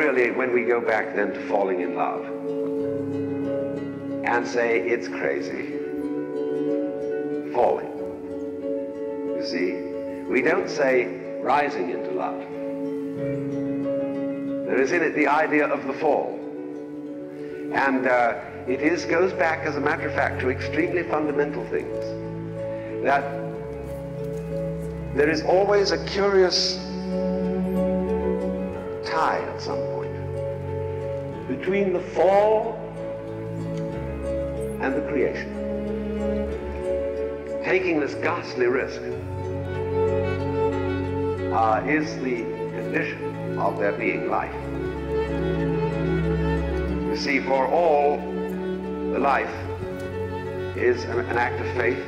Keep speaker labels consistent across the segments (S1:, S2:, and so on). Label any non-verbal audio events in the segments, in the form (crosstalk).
S1: Really, when we go back then to falling in love and say it's crazy, falling. You see, we don't say rising into love. There is in it the idea of the fall. And uh, it is, goes back, as a matter of fact, to extremely fundamental things. That there is always a curious tie at some between the fall and the creation. Taking this ghastly risk uh, is the condition of there being life. You see, for all, the life is an, an act of faith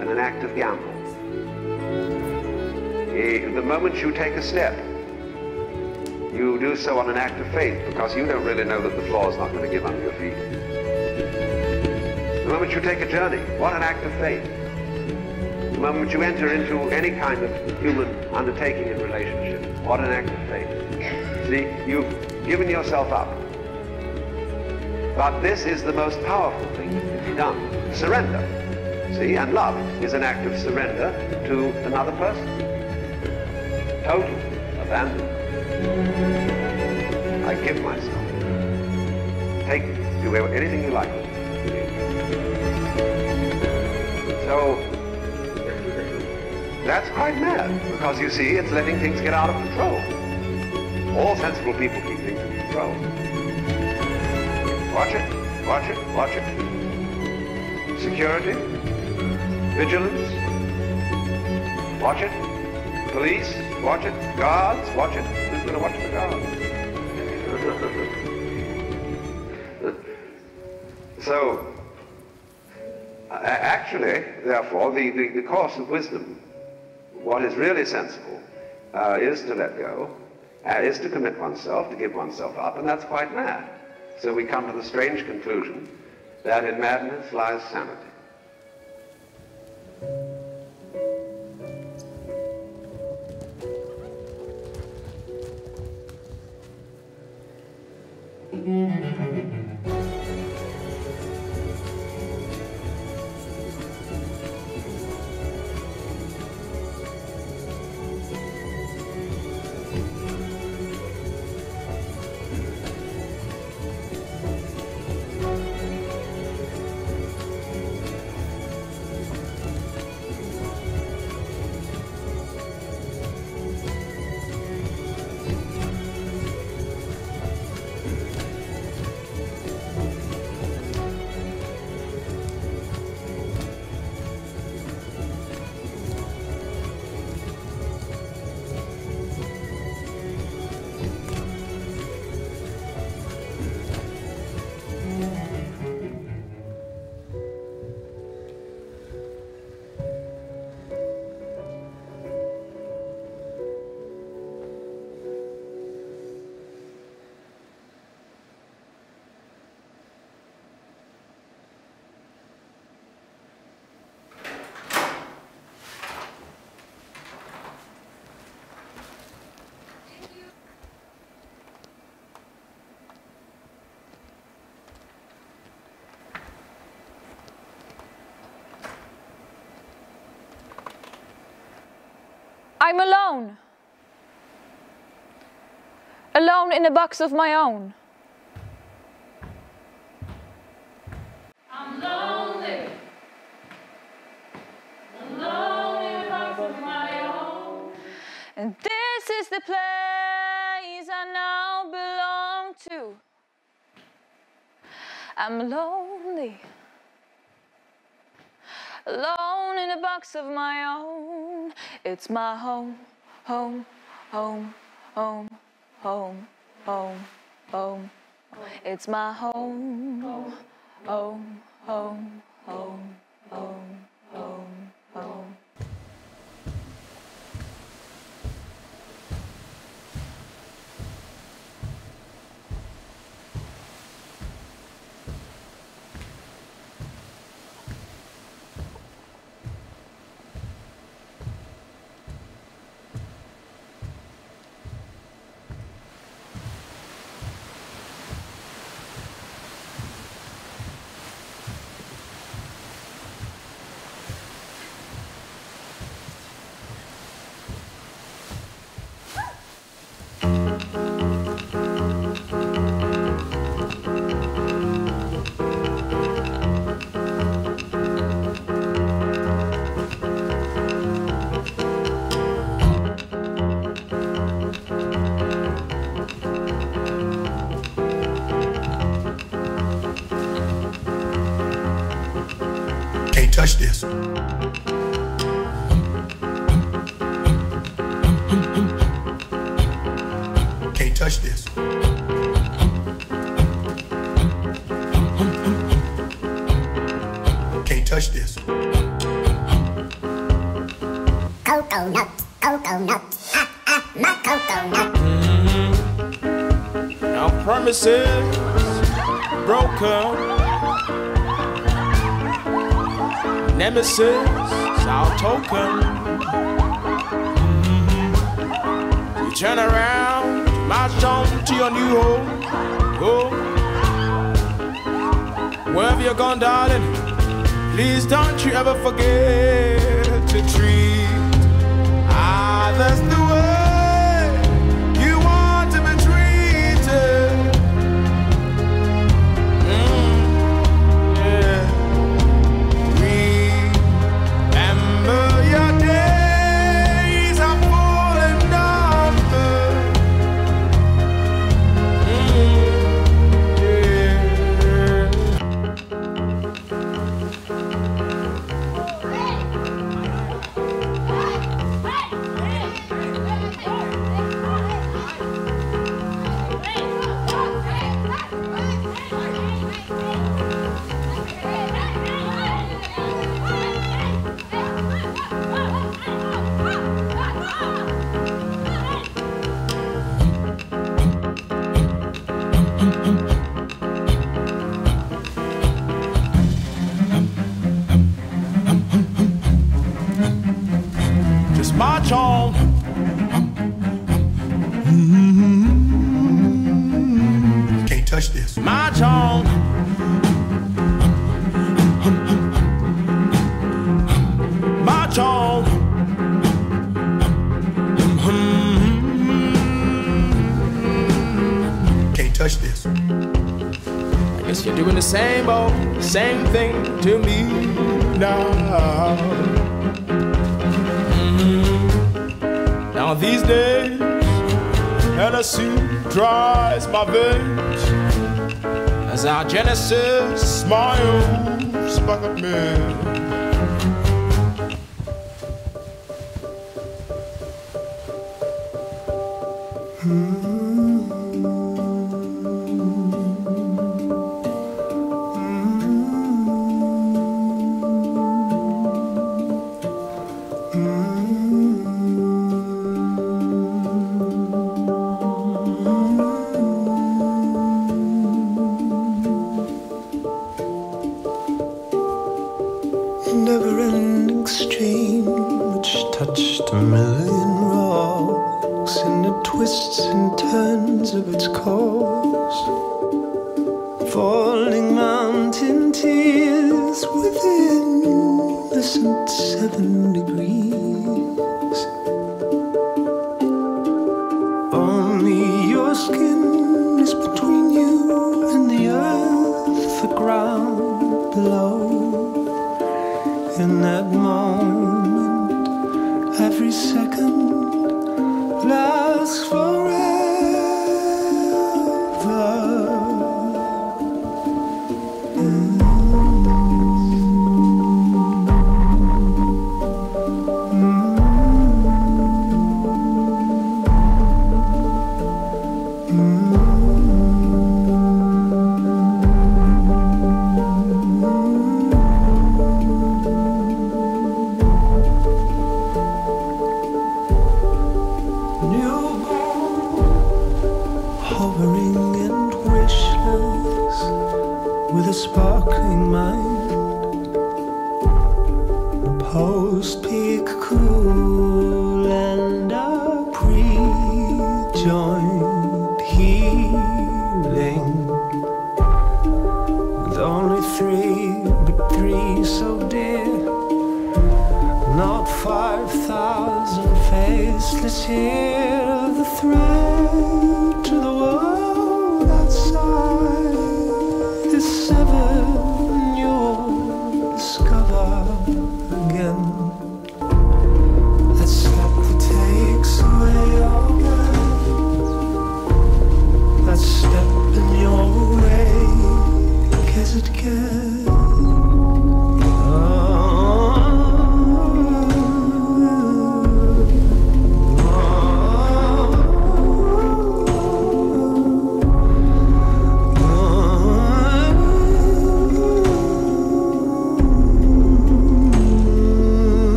S1: and an act of gamble. Eh, The moment you take a step, you do so on an act of faith because you don't really know that the floor is not going to give under your feet. The moment you take a journey, what an act of faith. The moment you enter into any kind of human undertaking in relationship, what an act of faith. See, you've given yourself up. But this is the most powerful thing to be done. Surrender. See, and love is an act of surrender to another person. Total abandon. I give myself. Take, do anything you like. So, that's quite mad, because you see, it's letting things get out of control. All sensible people keep things in control. Watch it, watch it, watch it. Security, vigilance, watch it. Police, watch it. Guards, watch it. Going to watch the (laughs) so, actually, therefore, the, the, the course of wisdom, what is really sensible, uh, is to let go, uh, is to commit oneself, to give oneself up, and that's quite mad. So we come to the strange conclusion that in madness lies sanity.
S2: I'm alone. Alone in a box of my own.
S3: I'm lonely. Alone in a box of my own.
S2: And this is the place I now belong to. I'm lonely. Alone in a box of my own. It's my home, home, home, home, home, home, home. It's my home, home, home, home, home, home, home.
S4: Can't touch
S5: Nemesis, our token. You turn around, march on to your new home. home. Wherever you're gone, darling, please don't you ever forget to treat others the March on. March on.
S4: Can't touch this.
S5: I guess you're doing the same old, same thing to me now. Mhm. Now these days, Hennessy dries my veins our Genesis smiles back at me.
S6: Never ending stream which touched a million rocks in the twists and turns of its course. Falling mountain tears within innocent seven degrees.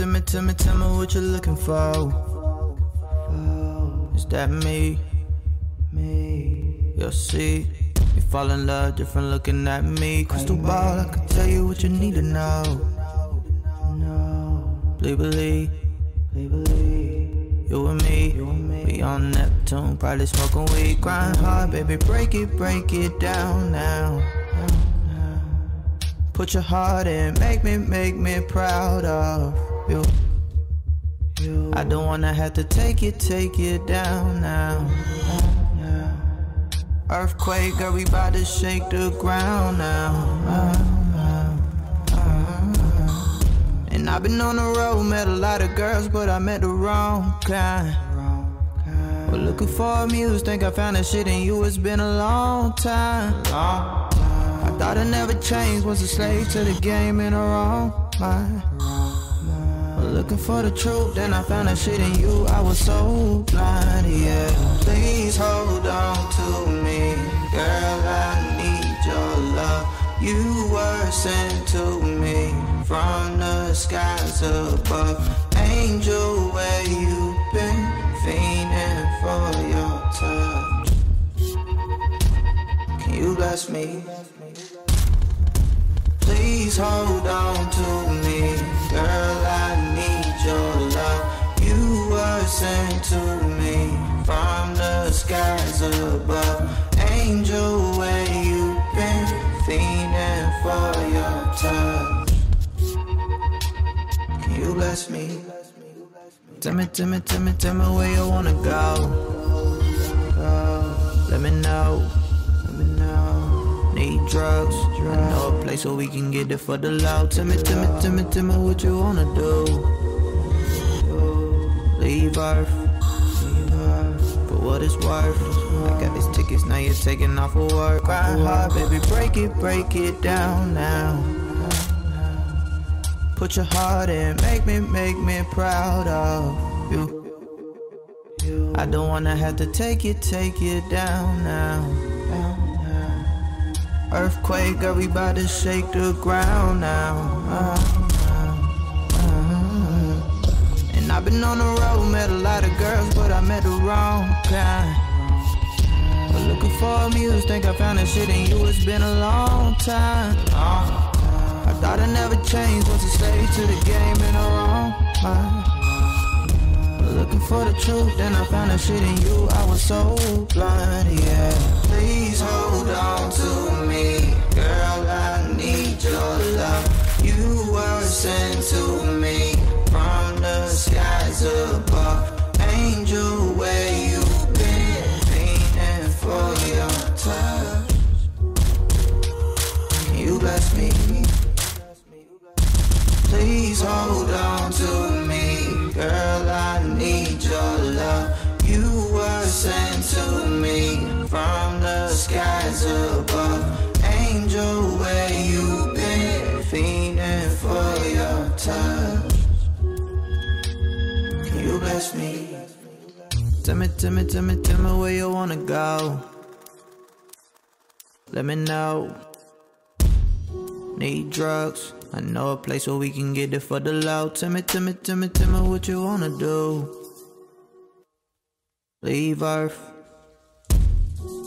S7: Tell me, tell me, tell me, what you're looking for. Is that me? Me. You'll see. You fall in love, different looking at me. Crystal ball, I can tell you what you need to know. Please believe. You and me, we on Neptune, probably smoking weed. Grind hard, baby, break it, break it down now. Put your heart in, make me, make me proud of you. I don't wanna have to take it, take it down now. Earthquake, girl, we to shake the ground now. And I've been on the road, met a lot of girls, but I met the wrong kind. But looking for a muse, think I found that shit in you. It's been a long time. I thought I'd never changed, was a slave to the game in a wrong mind. Looking for the truth, then I found that shit in you. I was so blind, yeah. Please hold on to me, girl. I need your love. You were sent to me from the skies above. Angel, where you been? Fiending for your touch. Can you bless me? Please hold on to me, girl. I sent to me from the skies above. Angel, where you been? Fiending for your touch. Can you bless me? Tell me, tell me, tell me, tell me where you wanna go. Go. Let me know. Let me know. Need drugs. I know a place where we can get it for the low. Tell me, tell me, tell me, tell me what you wanna do. Earth. For what it's worth. I got these tickets, now you're taking off of work. Grind hard, baby, break it, break it down now. Put your heart in, make me, make me proud of you. I don't wanna have to take it, take it down now. Earthquake, to shake the ground now. Uh-huh. I've been on the road, met a lot of girls, but I met the wrong kind. Looking for a muse, think I found that shit in you. It's been a long time. I thought I never changed, was a slave to the game in a wrong mind. Looking for the truth, then I found that shit in you. I was so blind, yeah. Please hold on to me, girl. I need your love. You were sent to me the skies above. Angel, Need drugs. I know a place where we can get it for the low. Tell me, tell me, tell me, tell me what you wanna do. Leave Earth.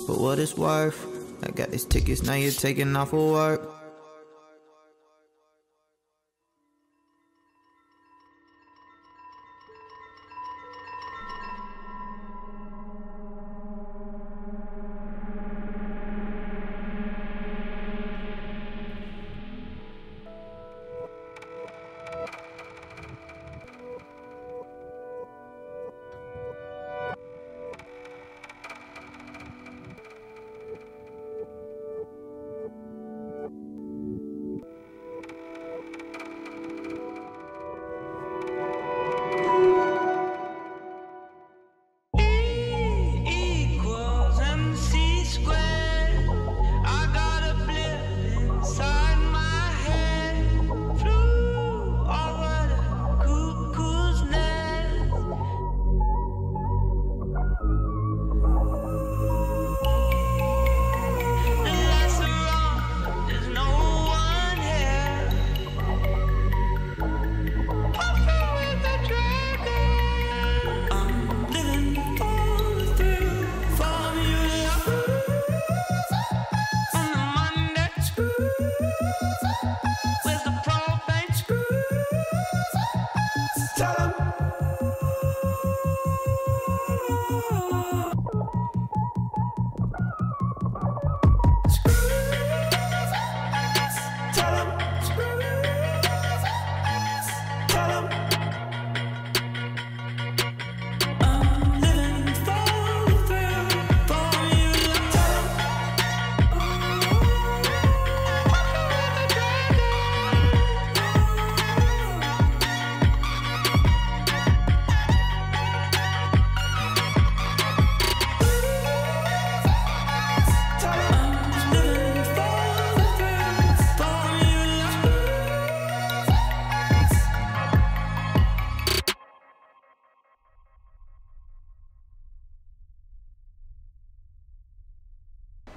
S7: For what it's worth. I got these tickets, now you're taking off of work.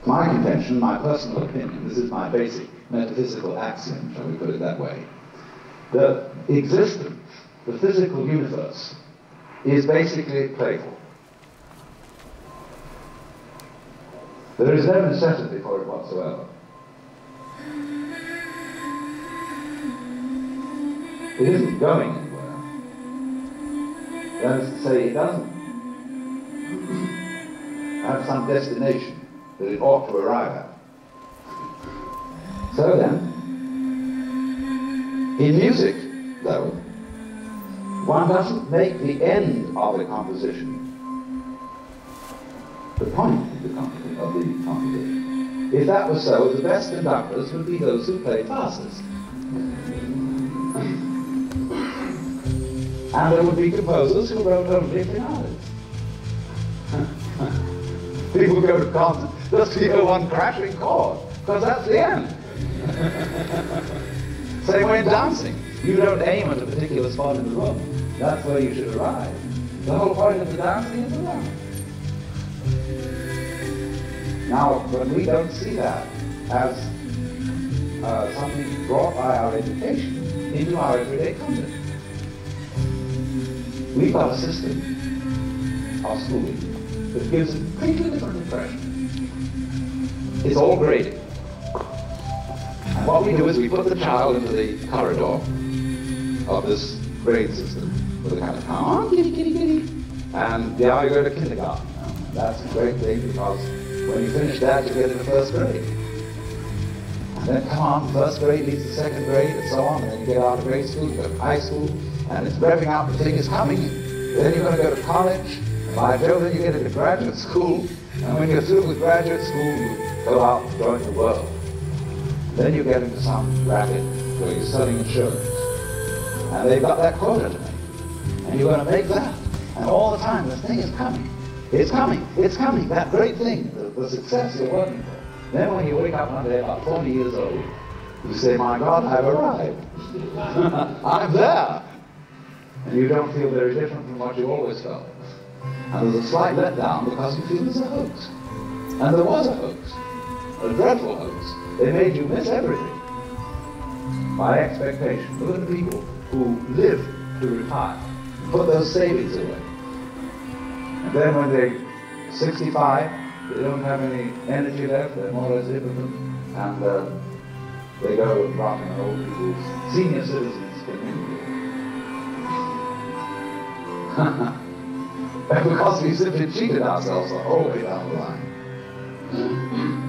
S8: My contention, my personal opinion, this is my basic metaphysical axiom, shall we put it that way, that existence, the physical universe, is basically playful. There is no necessity for it whatsoever. It isn't going anywhere. That is to say, it doesn't have some destination that it ought to arrive at. So then, in music, though, one doesn't make the end of a composition the point of the, of the composition. If that was so, the best conductors would be those who play fastest. And there would be composers who wrote only finales. (laughs) People go to concerts just to hear one crashing chord, because that's the end. (laughs) Same way in dancing. You don't aim at a particular spot in the room. That's where you should arrive. The whole point of the dancing is around. Now, when we don't see that as uh, something brought by our education into our everyday conduct, we've got a system of schooling that gives a completely different impression. It's all. And what we do is we put the child into the corridor of this grade system with a kind of come on, kitty, kitty, kitty. And now you go to kindergarten. That's a great thing because when you finish that, you get into first grade. And then come on, first grade leads to second grade, and so on, and then you get out of grade school, you go to high school, and it's revving out, the thing is coming. Then you're going to go to college, by Jove, then you get into graduate school, and when you're through with graduate school, you go out and join the world. Then you get into some racket where you're selling insurance. And they've got that quota to make. And you're going to make that. And all the time, this thing is coming. It's coming. It's coming. That great thing, the, the success you're working for. Then when you wake up one day about 40 years old, you say, my God, I've arrived. (laughs) I'm there. And you don't feel very different from what you always felt. And there's a slight letdown because you feel it's a hoax. And there was a hoax. A dreadful hoax. They made you miss everything. My expectation. Look at the people who live to retire. Put those savings away. And then when they're 65, they don't have any energy left, they're more or less impotent, and uh, they go and roll people's senior citizens community. (laughs) because we simply cheated ourselves the whole way down the line.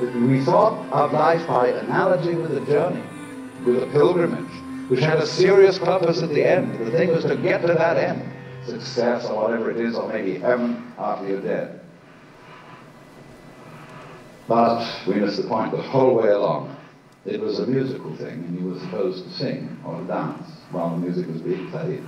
S8: We thought of life by analogy with a journey, with a pilgrimage, which had a serious purpose at the end. The thing was to get to that end success or whatever it is, or maybe heaven after you're dead. But we missed the point the whole way along. It was a musical thing, and you were supposed to sing or dance while the music was being played.